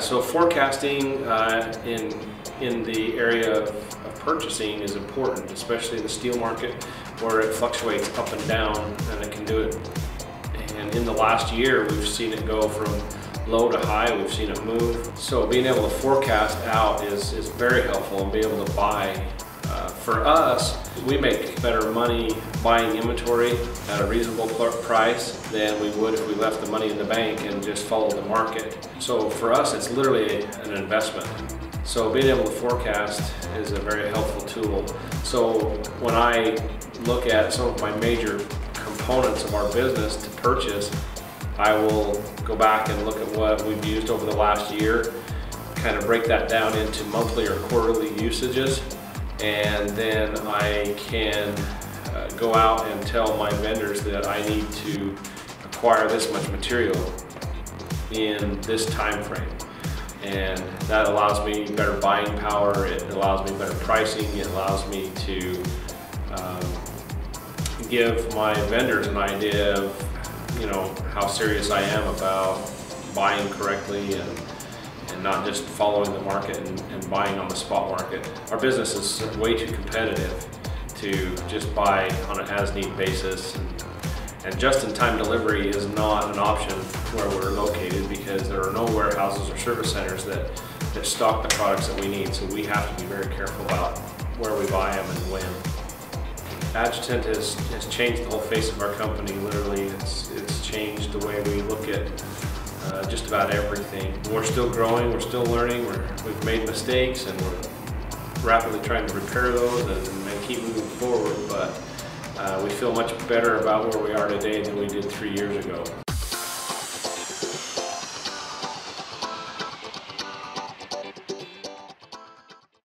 So forecasting uh, in, in the area of, of purchasing is important, especially in the steel market where it fluctuates up and down and it can do it. And in the last year, we've seen it go from low to high, we've seen it move. So being able to forecast out is, is very helpful and be able to buy. For us, we make better money buying inventory at a reasonable price than we would if we left the money in the bank and just followed the market. So for us, it's literally an investment. So being able to forecast is a very helpful tool. So when I look at some of my major components of our business to purchase, I will go back and look at what we've used over the last year, kind of break that down into monthly or quarterly usages, and then I can uh, go out and tell my vendors that I need to acquire this much material in this time frame. And that allows me better buying power, it allows me better pricing, it allows me to um, give my vendors an idea of you know, how serious I am about buying correctly and, and not just following the market and, and buying on the spot market. Our business is way too competitive to just buy on an as-need basis. And, and just-in-time delivery is not an option where we're located because there are no warehouses or service centers that, that stock the products that we need. So we have to be very careful about where we buy them and when. Adjutant has, has changed the whole face of our company, literally. It's, it's changed the way we look at uh, just about everything. We're still growing, we're still learning, we're, we've made mistakes and we're rapidly trying to repair those and, and keep moving forward, but uh, we feel much better about where we are today than we did three years ago.